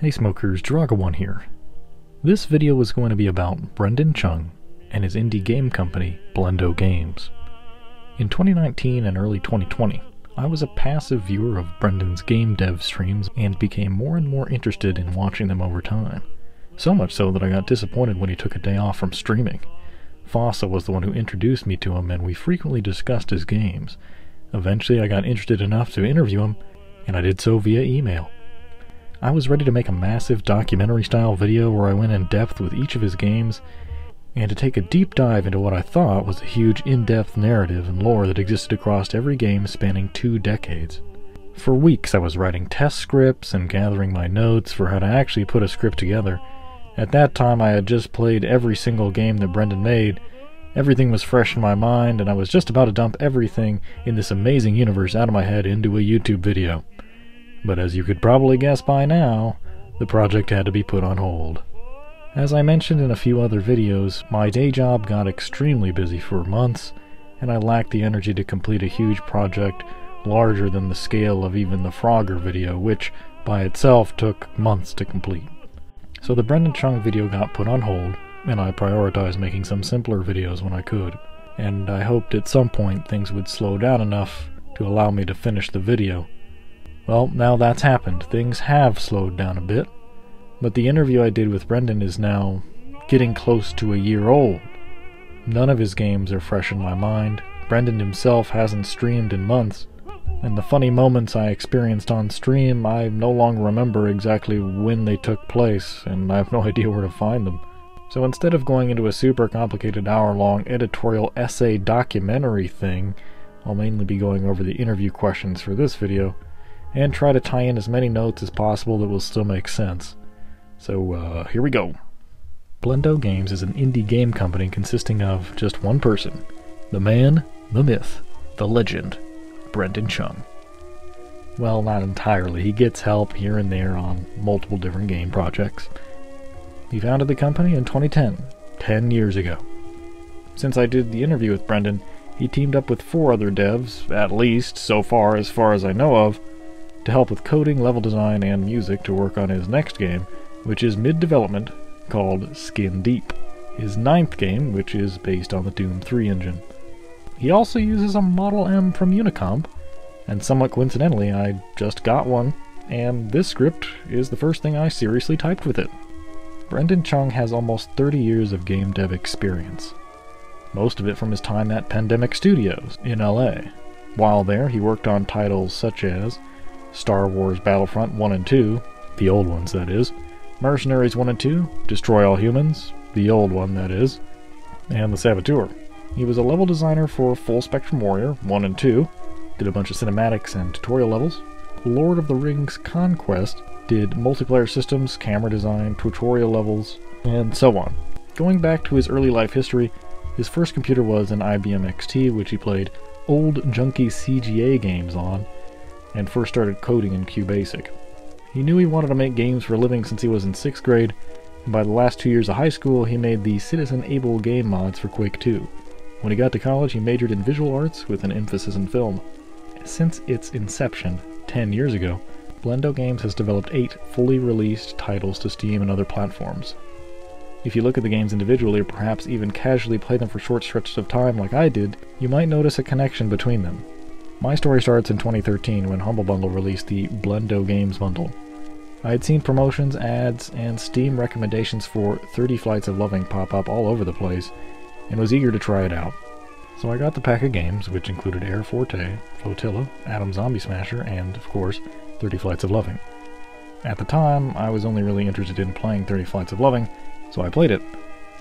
Hey smokers, Druaga1 here. This video is going to be about Brendon Chung and his indie game company, Blendo Games. In 2019 and early 2020, I was a passive viewer of Brendon's game dev streams and became more and more interested in watching them over time. So much so that I got disappointed when he took a day off from streaming. Fossa was the one who introduced me to him and we frequently discussed his games. Eventually I got interested enough to interview him, and I did so via email. I was ready to make a massive documentary style video where I went in depth with each of his games and to take a deep dive into what I thought was a huge in depth narrative and lore that existed across every game spanning two decades. For weeks I was writing test scripts and gathering my notes for how to actually put a script together. At that time I had just played every single game that Brendon made. Everything was fresh in my mind, and I was just about to dump everything in this amazing universe out of my head into a YouTube video. But as you could probably guess by now, the project had to be put on hold. As I mentioned in a few other videos, my day job got extremely busy for months, and I lacked the energy to complete a huge project larger than the scale of even the Frogger video, which by itself took months to complete. So the Brendon Chung video got put on hold, and I prioritized making some simpler videos when I could. And I hoped at some point things would slow down enough to allow me to finish the video well, now that's happened. Things have slowed down a bit. But the interview I did with Brendon is now getting close to a year old. None of his games are fresh in my mind. Brendan himself hasn't streamed in months. And the funny moments I experienced on stream, I no longer remember exactly when they took place, and I have no idea where to find them. So instead of going into a super complicated hour long editorial essay documentary thing, I'll mainly be going over the interview questions for this video and try to tie in as many notes as possible that will still make sense. So, uh, here we go. Blendo Games is an indie game company consisting of just one person the man, the myth, the legend, Brendon Chung. Well, not entirely. He gets help here and there on multiple different game projects. He founded the company in 2010, 10 years ago. Since I did the interview with Brendon, he teamed up with four other devs, at least, so far as far as I know of, to help with coding, level design, and music to work on his next game, which is mid-development, called Skin Deep, his ninth game, which is based on the Doom 3 engine. He also uses a Model M from Unicomp, and somewhat coincidentally, I just got one, and this script is the first thing I seriously typed with it. Brendon Chung has almost 30 years of game dev experience, most of it from his time at Pandemic Studios in LA. While there, he worked on titles such as Star Wars Battlefront 1 and 2, the old ones that is, Mercenaries 1 and 2, Destroy All Humans, the old one that is, and The Saboteur. He was a level designer for Full Spectrum Warrior 1 and 2, did a bunch of cinematics and tutorial levels. Lord of the Rings Conquest did multiplayer systems, camera design, tutorial levels, and so on. Going back to his early life history, his first computer was an IBM XT, which he played old junky CGA games on, and first started coding in QBasic. He knew he wanted to make games for a living since he was in 6th grade, and by the last two years of high school he made the Citizen Abel game mods for Quake 2. When he got to college he majored in visual arts with an emphasis in film. Since its inception, 10 years ago, Blendo Games has developed 8 fully released titles to Steam and other platforms. If you look at the games individually or perhaps even casually play them for short stretches of time like I did, you might notice a connection between them. My story starts in 2013 when Humble Bundle released the Blendo Games Bundle. I had seen promotions, ads, and Steam recommendations for 30 Flights of Loving pop up all over the place, and was eager to try it out. So I got the pack of games, which included Air Forte, Flotilla, Atom Zombie Smasher, and, of course, 30 Flights of Loving. At the time, I was only really interested in playing 30 Flights of Loving, so I played it.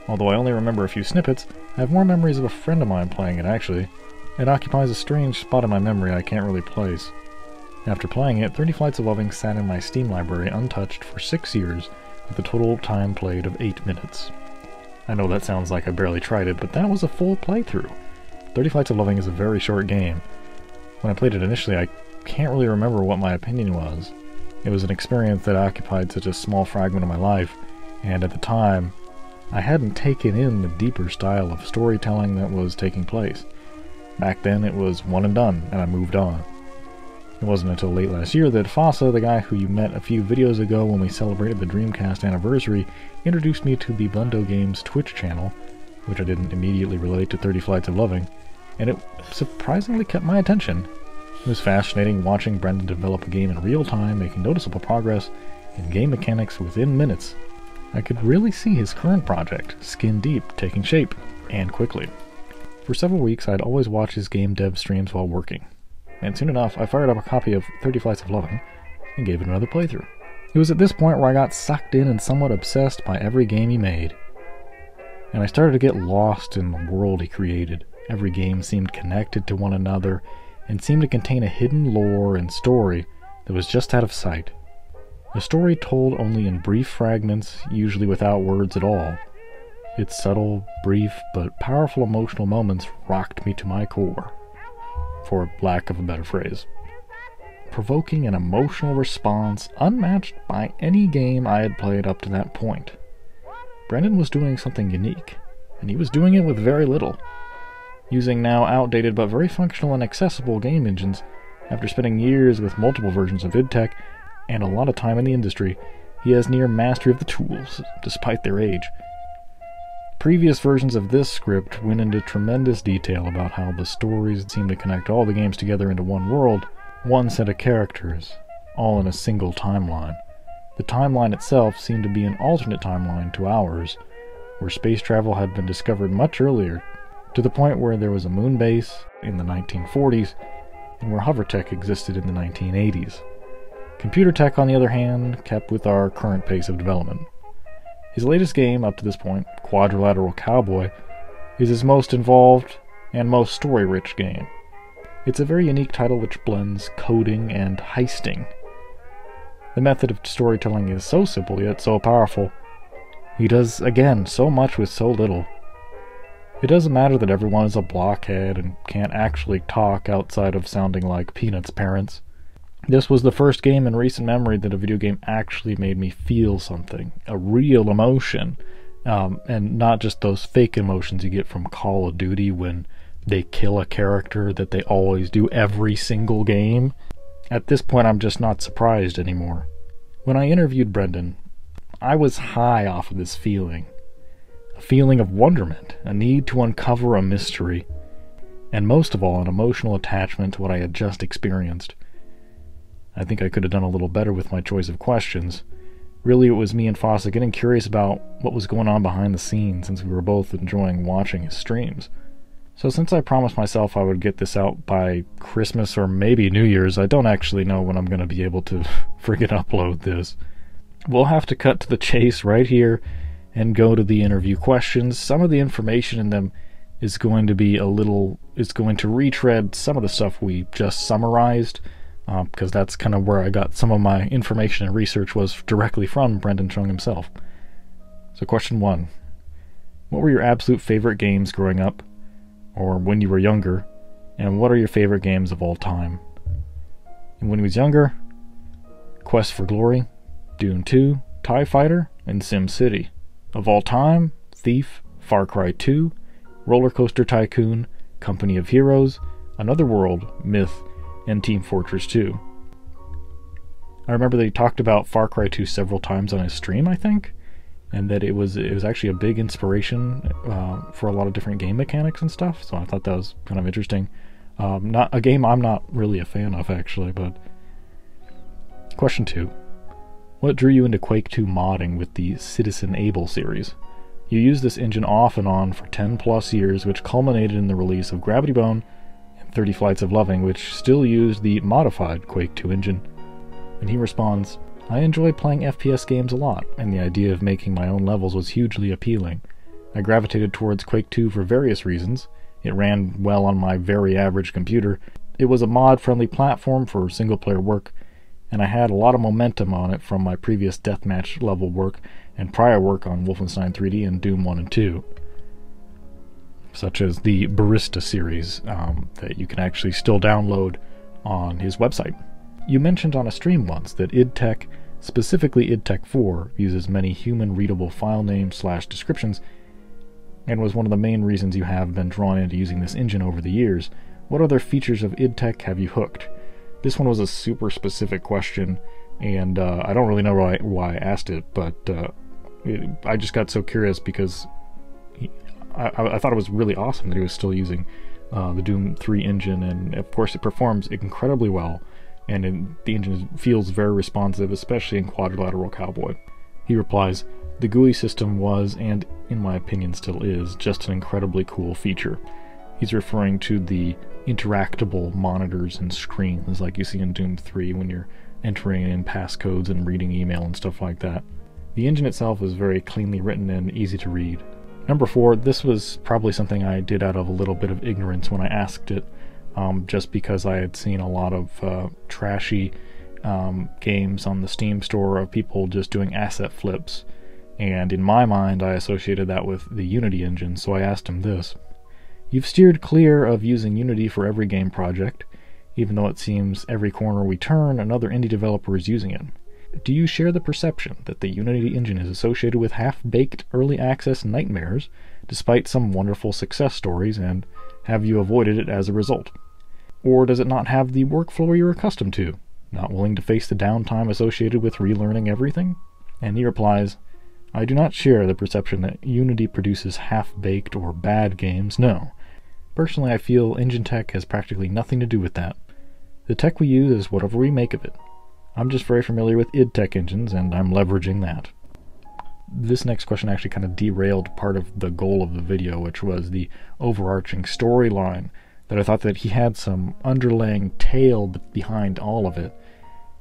Although I only remember a few snippets, I have more memories of a friend of mine playing it actually, it occupies a strange spot in my memory I can't really place. After playing it, 30 Flights of Loving sat in my Steam library untouched for 6 years with a total time played of 8 minutes. I know that sounds like I barely tried it, but that was a full playthrough. 30 Flights of Loving is a very short game. When I played it initially, I can't really remember what my opinion was. It was an experience that occupied such a small fragment of my life, and at the time, I hadn't taken in the deeper style of storytelling that was taking place. Back then it was one and done, and I moved on. It wasn't until late last year that Fossa, the guy who you met a few videos ago when we celebrated the Dreamcast anniversary, introduced me to the Blendo Games Twitch channel, which I didn't immediately relate to 30 Flights of Loving, and it surprisingly kept my attention. It was fascinating watching Brendon develop a game in real time, making noticeable progress in game mechanics within minutes. I could really see his current project, Skin Deep, taking shape, and quickly. For several weeks, I'd always watch his game dev streams while working, and soon enough, I fired up a copy of 30 Flights of Loving and gave it another playthrough. It was at this point where I got sucked in and somewhat obsessed by every game he made. And I started to get lost in the world he created. Every game seemed connected to one another and seemed to contain a hidden lore and story that was just out of sight. A story told only in brief fragments, usually without words at all. Its subtle, brief, but powerful emotional moments rocked me to my core, for lack of a better phrase. Provoking an emotional response unmatched by any game I had played up to that point. Brendon was doing something unique, and he was doing it with very little using now outdated but very functional and accessible game engines. After spending years with multiple versions of IdTech and a lot of time in the industry, he has near mastery of the tools, despite their age. Previous versions of this script went into tremendous detail about how the stories seem to connect all the games together into one world, one set of characters, all in a single timeline. The timeline itself seemed to be an alternate timeline to ours, where space travel had been discovered much earlier to the point where there was a moon base in the 1940s and where hover tech existed in the 1980s. Computer tech, on the other hand, kept with our current pace of development. His latest game, up to this point, Quadrilateral Cowboy, is his most involved and most story rich game. It's a very unique title which blends coding and heisting. The method of storytelling is so simple yet so powerful. He does, again, so much with so little. It doesn't matter that everyone is a blockhead and can't actually talk outside of sounding like Peanuts' parents. This was the first game in recent memory that a video game actually made me feel something, a real emotion, um, and not just those fake emotions you get from Call of Duty when they kill a character that they always do every single game. At this point, I'm just not surprised anymore. When I interviewed Brendon, I was high off of this feeling a feeling of wonderment, a need to uncover a mystery, and most of all, an emotional attachment to what I had just experienced. I think I could have done a little better with my choice of questions. Really, it was me and Fossa getting curious about what was going on behind the scenes since we were both enjoying watching his streams. So, since I promised myself I would get this out by Christmas or maybe New Year's, I don't actually know when I'm going to be able to friggin' upload this. We'll have to cut to the chase right here and go to the interview questions. Some of the information in them is going to be a little, it's going to retread some of the stuff we just summarized, because uh, that's kind of where I got some of my information and research was directly from Brendon Chung himself. So, question one What were your absolute favorite games growing up, or when you were younger, and what are your favorite games of all time? And when he was younger, Quest for Glory, Dune 2, TIE Fighter, and Sim City. Of all time, Thief, Far Cry 2, Roller Coaster Tycoon, Company of Heroes, Another World, Myth, and Team Fortress 2. I remember he talked about Far Cry 2 several times on his stream, I think, and that it was it was actually a big inspiration uh, for a lot of different game mechanics and stuff. So I thought that was kind of interesting. Um, not a game I'm not really a fan of actually, but question two: what drew you into Quake 2 modding with the Citizen Abel series? You used this engine off and on for 10 plus years, which culminated in the release of Gravity Bone 30 Flights of Loving, which still used the modified Quake 2 engine. And he responds, I enjoy playing FPS games a lot, and the idea of making my own levels was hugely appealing. I gravitated towards Quake 2 for various reasons. It ran well on my very average computer. It was a mod friendly platform for single player work, and I had a lot of momentum on it from my previous deathmatch level work and prior work on Wolfenstein 3D and Doom 1 and 2, such as the Barista series um, that you can actually still download on his website. You mentioned on a stream once that idTech, specifically idTech 4, uses many human readable file names slash descriptions and was one of the main reasons you have been drawn into using this engine over the years. What other features of idTech have you hooked? This one was a super specific question, and uh, I don't really know why, why I asked it, but uh, it, I just got so curious because I, I, thought it was really awesome that he was still using uh, the Doom 3 engine, and of course it performs incredibly well, and it, the engine feels very responsive, especially in Quadrilateral Cowboy. He replies, The GUI system was, and in my opinion still is, just an incredibly cool feature. He's referring to the interactable monitors and screens like you see in Doom 3 when you're entering in passcodes and reading email and stuff like that. The engine itself is very cleanly written and easy to read. Number four, this was probably something I did out of a little bit of ignorance when I asked it, um, just because I had seen a lot of uh, trashy um, games on the Steam store of people just doing asset flips. And in my mind, I associated that with the Unity engine, so I asked him this. You've steered clear of using Unity for every game project, even though it seems every corner we turn, another indie developer is using it. Do you share the perception that the Unity engine is associated with half baked early access nightmares, despite some wonderful success stories, and have you avoided it as a result? Or does it not have the workflow you're accustomed to, not willing to face the downtime associated with relearning everything? And he replies, I do not share the perception that Unity produces half baked or bad games, no. Personally, I feel engine tech has practically nothing to do with that. The tech we use is whatever we make of it. I'm just very familiar with id Tech engines, and I'm leveraging that. This next question actually kind of derailed part of the goal of the video, which was the overarching storyline. That I thought that he had some underlying tale behind all of it.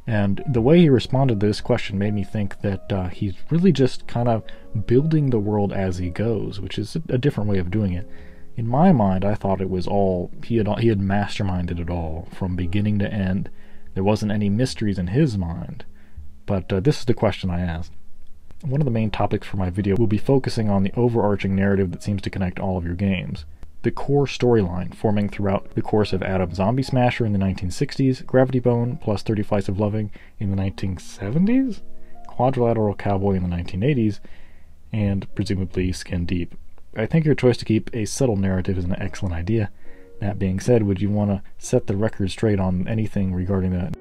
And the way he responded to this question made me think that uh, he's really just kind of building the world as he goes, which is a different way of doing it. In my mind, I thought it was all he had he had masterminded it all from beginning to end, there wasn't any mysteries in his mind. But uh, this is the question I asked. One of the main topics for my video will be focusing on the overarching narrative that seems to connect all of your games. The core storyline forming throughout the course of Atom Zombie Smasher in the 1960s, Gravity Bone plus 30 Flights of Loving in the 1970s, Quadrilateral Cowboy in the 1980s, and presumably Skin Deep. I think your choice to keep a subtle narrative is an excellent idea. That being said, would you want to set the record straight on anything regarding that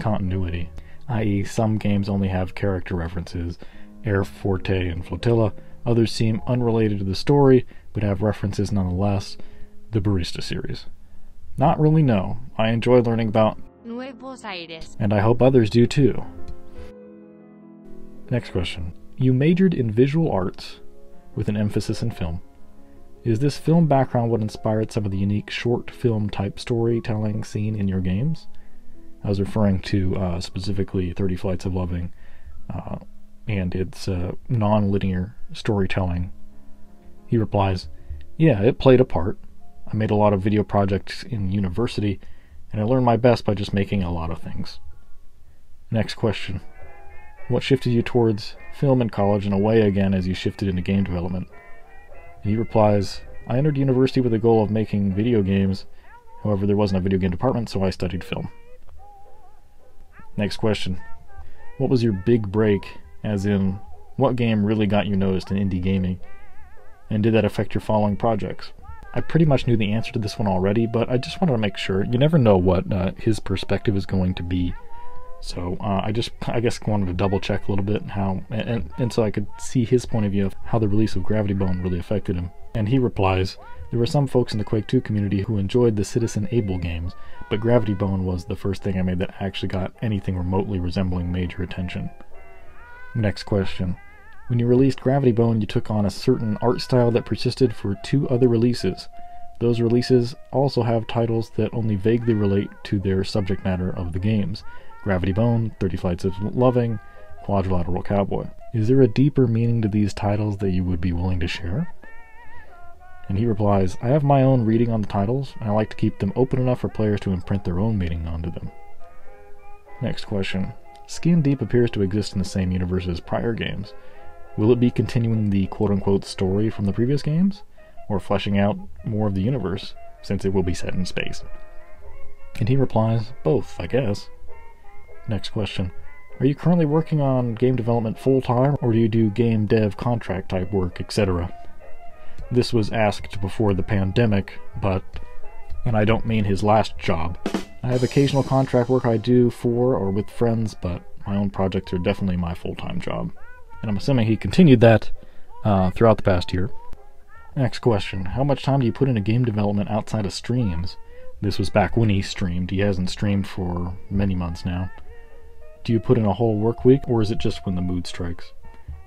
continuity? I.e., some games only have character references, Air Forte and Flotilla. Others seem unrelated to the story, but have references nonetheless. The Barista series. Not really, no. I enjoy learning about Nuevos Aires. And I hope others do too. Next question. You majored in visual arts with an emphasis in film. Is this film background what inspired some of the unique short film type storytelling seen in your games? I was referring to uh, specifically 30 Flights of Loving uh, and its uh, non linear storytelling. He replies, Yeah, it played a part. I made a lot of video projects in university, and I learned my best by just making a lot of things. Next question What shifted you towards film in college and away again as you shifted into game development? He replies, I entered university with the goal of making video games. However, there wasn't a video game department, so I studied film. Next question. What was your big break, as in, what game really got you noticed in indie gaming? And did that affect your following projects? I pretty much knew the answer to this one already, but I just wanted to make sure. You never know what uh, his perspective is going to be so uh, I just, I guess, wanted to double check a little bit how, and, and so I could see his point of view of how the release of Gravity Bone really affected him. And he replies, There were some folks in the Quake 2 community who enjoyed the Citizen Abel games, but Gravity Bone was the first thing I made that actually got anything remotely resembling major attention. Next question. When you released Gravity Bone, you took on a certain art style that persisted for two other releases. Those releases also have titles that only vaguely relate to their subject matter of the games, Gravity Bone, 30 Flights of Loving, Quadrilateral Cowboy. Is there a deeper meaning to these titles that you would be willing to share? And he replies, I have my own reading on the titles, and I like to keep them open enough for players to imprint their own meaning onto them. Next question. Skin Deep appears to exist in the same universe as prior games. Will it be continuing the quote unquote story from the previous games? Or fleshing out more of the universe, since it will be set in space? And he replies, Both, I guess. Next question. Are you currently working on game development full time, or do you do game dev contract type work, etc.? This was asked before the pandemic, but, and I don't mean his last job, I have occasional contract work I do for or with friends, but my own projects are definitely my full time job. And I'm assuming he continued that uh, throughout the past year. Next question How much time do you put into game development outside of streams? This was back when he streamed. He hasn't streamed for many months now. Do you put in a whole work week, or is it just when the mood strikes?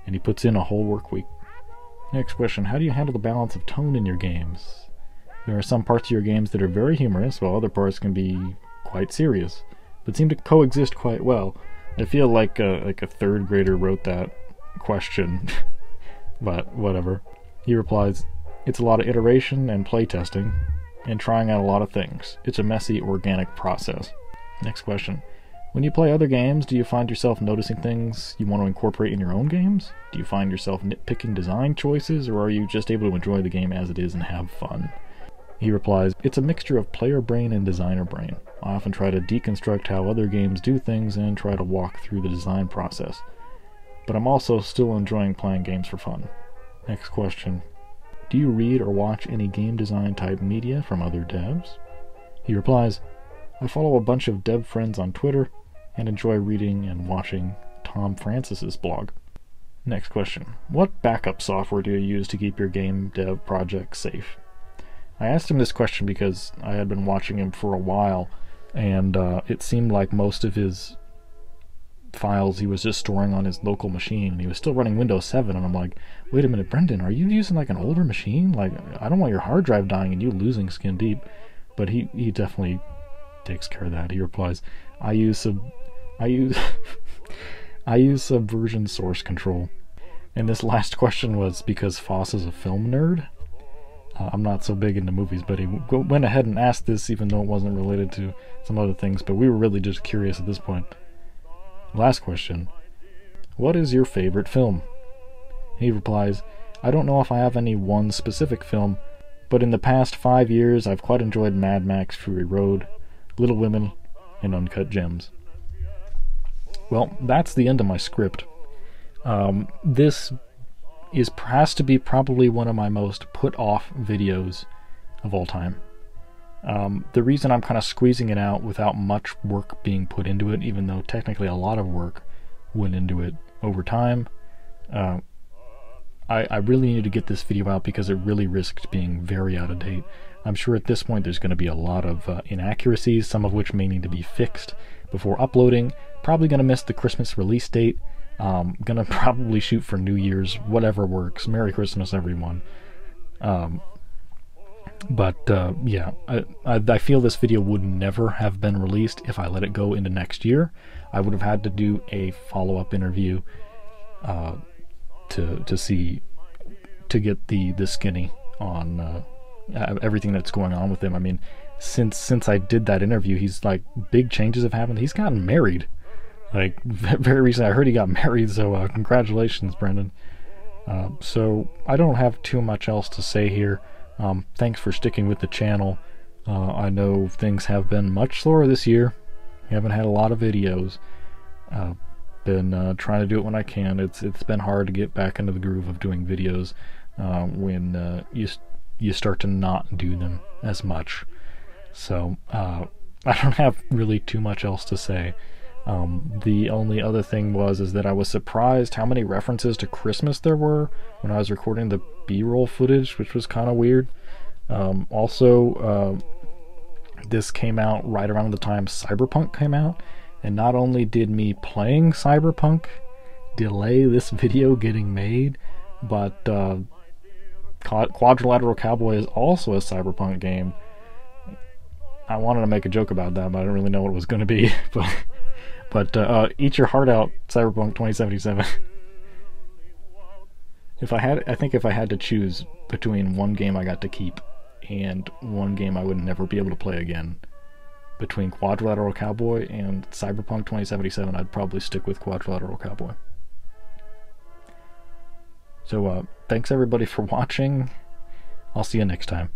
And he puts in a whole work week. Next question How do you handle the balance of tone in your games? There are some parts of your games that are very humorous, while other parts can be quite serious, but seem to coexist quite well. I feel like a, like a third grader wrote that question, but whatever. He replies, It's a lot of iteration and playtesting, and trying out a lot of things. It's a messy, organic process. Next question. When you play other games, do you find yourself noticing things you want to incorporate in your own games? Do you find yourself nitpicking design choices, or are you just able to enjoy the game as it is and have fun? He replies, It's a mixture of player brain and designer brain. I often try to deconstruct how other games do things and try to walk through the design process. But I'm also still enjoying playing games for fun. Next question. Do you read or watch any game design type media from other devs? He replies, I follow a bunch of dev friends on Twitter and enjoy reading and watching Tom Francis's blog. Next question. What backup software do you use to keep your game dev project safe? I asked him this question because I had been watching him for a while, and uh, it seemed like most of his files he was just storing on his local machine, and he was still running Windows 7. And I'm like, wait a minute, Brendon, are you using like an older machine? Like, I don't want your hard drive dying and you losing skin deep. But he he definitely takes care of that. He replies, I use sub, I use, I use Subversion source control. And this last question was because Foss is a film nerd. Uh, I'm not so big into movies, but he went ahead and asked this even though it wasn't related to some other things. But we were really just curious at this point. Last question What is your favorite film? He replies, I don't know if I have any one specific film, but in the past five years I've quite enjoyed Mad Max Fury Road, Little Women, and Uncut Gems. Well, that's the end of my script. Um, this is has to be probably one of my most put off videos of all time. Um, the reason I'm kind of squeezing it out without much work being put into it, even though technically a lot of work went into it over time, uh, I, I really needed to get this video out because it really risked being very out of date. I'm sure at this point there's going to be a lot of uh, inaccuracies, some of which may need to be fixed before uploading. Probably going to miss the Christmas release date. Um, gonna probably shoot for New Year's, whatever works. Merry Christmas, everyone. Um, but uh, yeah, I, I, I, feel this video would never have been released if I let it go into next year. I would have had to do a follow-up interview uh, to to see to get the the skinny on uh, everything that's going on with him. I mean, since since I did that interview, he's like big changes have happened. He's gotten married. Like very recently, I heard he got married. So uh, congratulations, Brendon. Uh, so I don't have too much else to say here. Um, thanks for sticking with the channel. Uh, I know things have been much slower this year. We haven't had a lot of videos. Uh, been uh, trying to do it when I can. It's it's been hard to get back into the groove of doing videos uh, when uh, you you start to not do them as much. So uh, I don't have really too much else to say. Um, the only other thing was is that I was surprised how many references to Christmas there were when I was recording the B-roll footage, which was kind of weird. Um, also, uh, this came out right around the time Cyberpunk came out, and not only did me playing Cyberpunk delay this video getting made, but uh, Quadrilateral Cowboy is also a Cyberpunk game. I wanted to make a joke about that, but I didn't really know what it was going to be. but but uh, uh, eat your heart out, Cyberpunk 2077. if I had, I think if I had to choose between one game I got to keep and one game I would never be able to play again, between Quadrilateral Cowboy and Cyberpunk 2077, I'd probably stick with Quadrilateral Cowboy. So, uh, thanks everybody for watching. I'll see you next time.